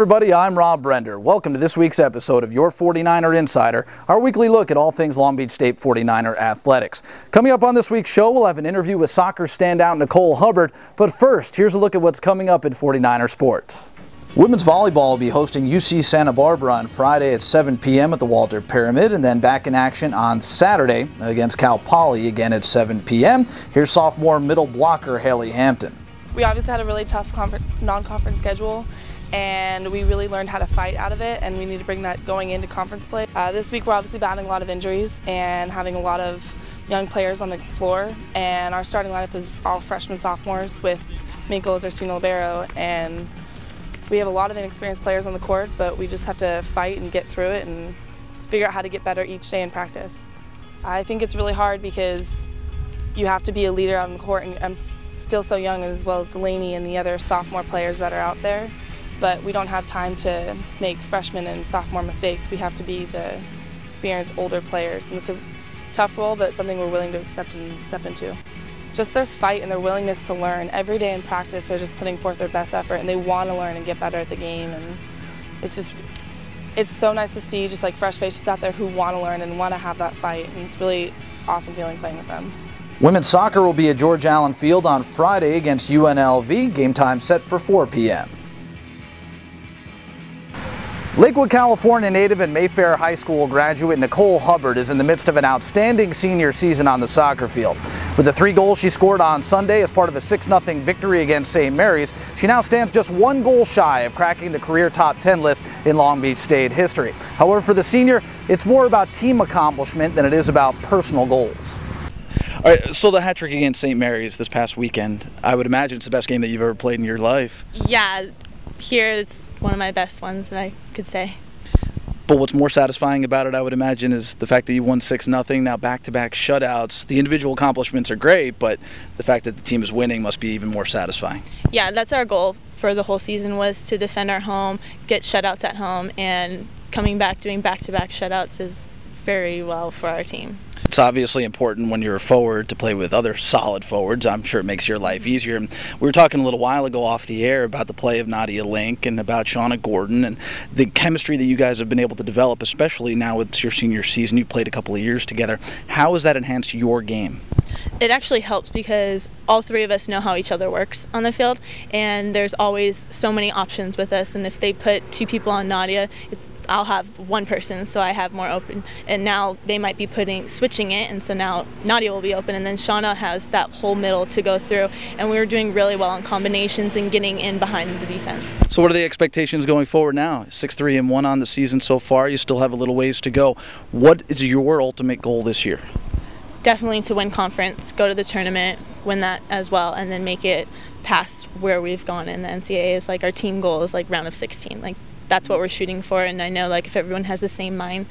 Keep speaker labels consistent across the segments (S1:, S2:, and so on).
S1: Everybody. I'm Rob Brender. Welcome to this week's episode of Your 49er Insider, our weekly look at all things Long Beach State 49er athletics. Coming up on this week's show, we'll have an interview with soccer standout Nicole Hubbard. But first, here's a look at what's coming up in 49er sports. Women's volleyball will be hosting UC Santa Barbara on Friday at 7 p.m. at the Walter Pyramid, and then back in action on Saturday against Cal Poly again at 7 p.m. Here's sophomore middle blocker Haleigh Hampton.
S2: We obviously had a really tough non-conference schedule and we really learned how to fight out of it and we need to bring that going into conference play. Uh, this week we're obviously battling a lot of injuries and having a lot of young players on the floor and our starting lineup is all freshmen sophomores with Minkle as our senior libero and we have a lot of inexperienced players on the court but we just have to fight and get through it and figure out how to get better each day in practice. I think it's really hard because you have to be a leader out on the court and I'm still so young as well as Delaney and the other sophomore players that are out there but we don't have time to make freshman and sophomore mistakes. We have to be the experienced older players, and it's a tough role, but something we're willing to accept and step into. Just their fight and their willingness to learn. Every day in practice, they're just putting forth their best effort, and they want to learn and get better at the game, and it's just, it's so nice to see just like fresh faces out there who want to learn and want to have that fight, and it's really awesome feeling playing with them.
S1: Women's soccer will be at George Allen Field on Friday against UNLV. Game time set for 4 p.m. Lakewood, California native and Mayfair High School graduate Nicole Hubbard is in the midst of an outstanding senior season on the soccer field. With the three goals she scored on Sunday as part of a 6-0 victory against St. Mary's, she now stands just one goal shy of cracking the career top 10 list in Long Beach State history. However, for the senior, it's more about team accomplishment than it is about personal goals. All right, so the hat trick against St. Mary's this past weekend, I would imagine it's the best game that you've ever played in your life.
S2: Yeah, here it's one of my best ones that I could say.
S1: But what's more satisfying about it, I would imagine, is the fact that you won 6 nothing. now back to back shutouts. The individual accomplishments are great, but the fact that the team is winning must be even more satisfying.
S2: Yeah, that's our goal for the whole season was to defend our home, get shutouts at home, and coming back doing back to back shutouts is very well for our team.
S1: It's obviously important when you're a forward to play with other solid forwards. I'm sure it makes your life mm-hmm. easier. we were talking a little while ago off the air about the play of Nadia Link and about Shauna Gordon and the chemistry that you guys have been able to develop, especially now it's your senior season. You've played a couple of years together. How has that enhanced your game?
S2: It actually helps because all three of us know how each other works on the field, and there's always so many options with us. And if they put two people on Nadia, it's I'll have one person, so I have more open. And now they might be putting switching it, and so now Nadia will be open, and then Shauna has that whole middle to go through. And we were doing really well on combinations and getting in behind the defense.
S1: So what are the expectations going forward now? Six three and one on the season so far. You still have a little ways to go. What is your ultimate goal this year?
S2: Definitely to win conference, go to the tournament, win that as well, and then make it past where we've gone in the NCAA. Is like our team goal is like round of 16. Like that's what we're shooting for. And I know like if everyone has the same mind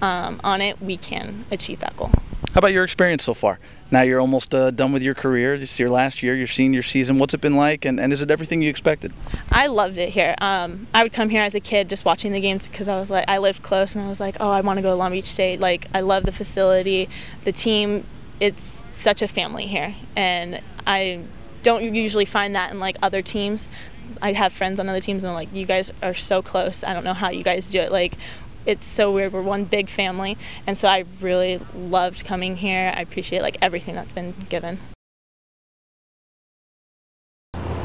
S2: um, on it, we can achieve that goal.
S1: How about your experience so far? Now you're almost uh, done with your career. This is your last year, your senior season. What's it been like, and, and is it everything you expected?
S2: I loved it here. Um, I would come here as a kid just watching the games because I was like, I lived close, and I was like, oh, I want to go to Long Beach State. Like, I love the facility, the team. It's such a family here, and I don't usually find that in like other teams. I have friends on other teams and like, you guys are so close. I don't know how you guys do it. Like, it's so weird. We're one big family, and so I really loved coming here. I appreciate like everything that's been given.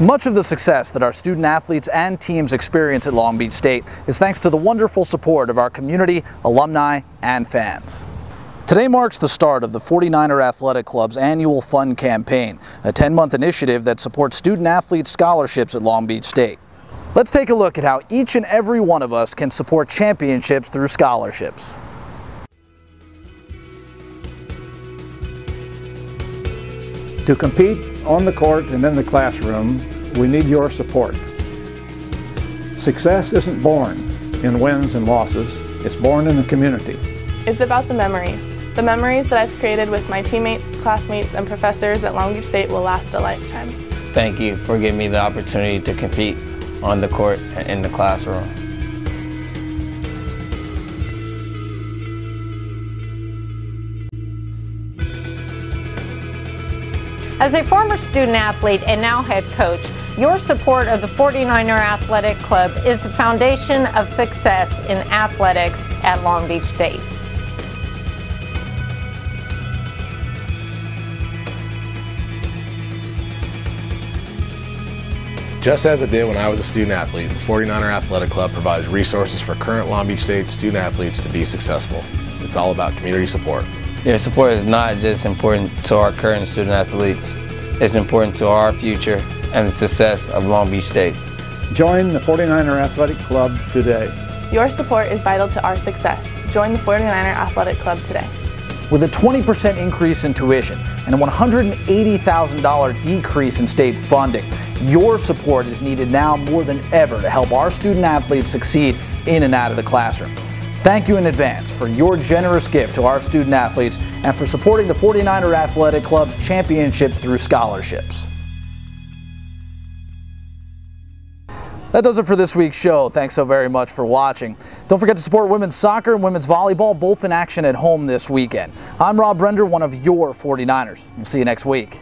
S1: Much of the success that our student athletes and teams experience at Long Beach State is thanks to the wonderful support of our community, alumni, and fans. Today marks the start of the 49er Athletic Club's annual fund campaign, a 10-month initiative that supports student-athlete scholarships at Long Beach State. Let's take a look at how each and every one of us can support championships through scholarships.
S3: To compete on the court and in the classroom, we need your support. Success isn't born in wins and losses, it's born in the community.
S2: It's about the memories. The memories that I've created with my teammates, classmates, and professors at Long Beach State will last a lifetime.
S4: Thank you for giving me the opportunity to compete on the court and in the classroom.
S5: As a former student athlete and now head coach, Your support of the 49er Athletic Club is the foundation of success in athletics at Long Beach State.
S6: Just as it did when I was a student athlete, the 49er Athletic Club provides resources for current Long Beach State student athletes to be successful. It's all about community support.
S4: Your support is not just important to our current student athletes, it's important to our future and the success of Long Beach State.
S3: Join the 49er Athletic Club today.
S2: Your support is vital to our success. Join the 49er Athletic Club today.
S1: With a 20% increase in tuition and a $180,000 decrease in state funding, your support is needed now more than ever to help our student athletes succeed in and out of the classroom. Thank you in advance for your generous gift to our student athletes and for supporting the 49er Athletic Club's championships through scholarships. That does it for this week's show. Thanks so very much for watching. Don't forget to support women's soccer and women's volleyball, both in action at home this weekend. I'm Rob Brender, one of your 49ers. We'll see you next week.